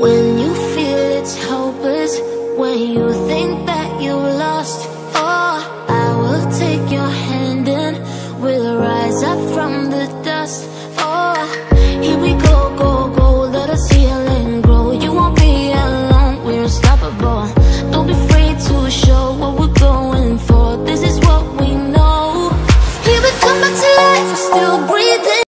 When you feel it's hopeless When you think that you are lost Oh, I will take your hand and We'll rise up from the dust.